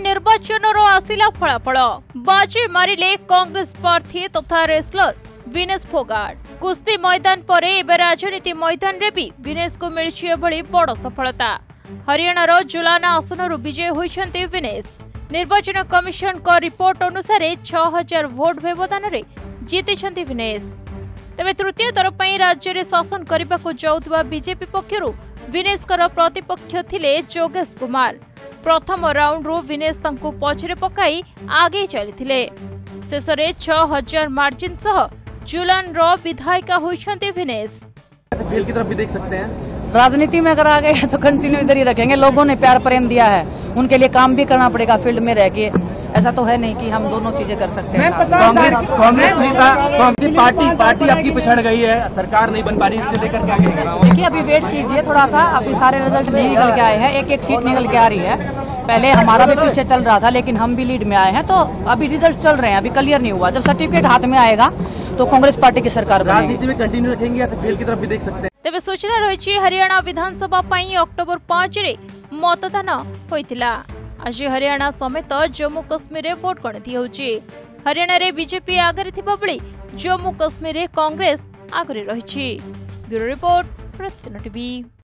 ନିର୍ବାଚନର ଆସିଲା ଫଳାଫଳ। ବାଜି ମାରିଲେ କଂଗ୍ରେସ ପ୍ରାର୍ଥୀ ତଥା ରେସଲର ବିନେଶ ଫୋଗାଟ। କୁସ୍ତି ମଇଦାନ ପରେ ଏବେ ରାଜନୀତି ମଇଦାନରେ ବି ବିନେଶଙ୍କୁ ମିଳିଛି ଏଭଳି ବଡ଼ ସଫଳତା। ହରିୟାଣାର ଜୁଲାନା ଆସନରୁ ବିଜୟ ହୋଇଛନ୍ତି ବିନେଶ। ନିର୍ବାଚନ କମିଶନଙ୍କ ରିପୋର୍ଟ ଅନୁସାରେ ଛଅ ହଜାର ଭୋଟ ବ୍ୟବଧାନରେ ଜିତିଛନ୍ତି ବିନେଶ। ତେବେ ତୃତୀୟ ଥର ପାଇଁ ରାଜ୍ୟରେ ଶାସନ କରିବାକୁ ଯାଉଥିବା ବିଜେପି ପକ୍ଷରୁ ବିନେଶଙ୍କର ପ୍ରତିପକ୍ଷ ଥିଲେ ଯୋଗେଶ କୁମାର। ପ୍ରଥମ ରାଉଣ୍ଡରୁ ବିନେଶ ତାଙ୍କୁ ପଛରେ ପକାଇ ଆଗେଇ ଚାଲିଥିଲେ ଶେଷରେ ଛଅ ହଜାର ମାର୍ଜିନ ସହ ଜୁଲାନର ବିଧାୟିକା ହୋଇଛନ୍ତି ବିନେଶ खेल की तरफ भी देख सकते हैं राजनीति में अगर आ गए हैं तो कंटिन्यू इधर ही रखेंगे लोगों ने प्यार प्रेम दिया है उनके लिए काम भी करना पड़ेगा फील्ड में रह के ऐसा तो है नहीं कि हम दोनों चीजें कर सकते हैं साथ में। कांग्रेस कांग्रेस नेता कांग्रेस पार्टी पार्टी आपकी पिछड़ गई है सरकार नहीं बन पा रही इसको लेकर क्या कहेंगे देखिए अभी वेट कीजिए थोड़ा सा अभी सारे रिजल्ट नहीं निकल के आए हैं एक एक सीट निकल के आ रही है पहले हमारा भी पीछे चल रहा था लेकिन हम भी लीड में आए हैं तो अभी रिजल्ट चल रहे हैं अभी क्लियर नहीं हुआ जब सर्टिफिकेट हाथ में आएगा तो कांग्रेस पार्टी की सरकार बनेगी राजनीति में कंटिन्यू रखेंगे या फिर खेल की तरफ भी देख सकते हैं ତେବେ ସୂଚନା ରହିଛି ହରିୟାଣା ବିଧାନସଭା ପାଇଁ ଅକ୍ଟୋବର ପାଞ୍ଚରେ ମତଦାନ ହୋଇଥିଲା ଆଜି ହରିୟାଣା ସମେତ ଜମ୍ମୁ କାଶ୍ମୀରରେ ଭୋଟ ଗଣତି ହେଉଛି ହରିୟାଣାରେ ବିଜେପି ଆଗରେ ଥିବାବେଳେ ଜମ୍ମୁ କାଶ୍ମୀରରେ କଂଗ୍ରେସ ଆଗରେ ରହିଛି ବ୍ୟୁରୋ ରିପୋର୍ଟ ପ୍ରତିଦିନ ଟିଭି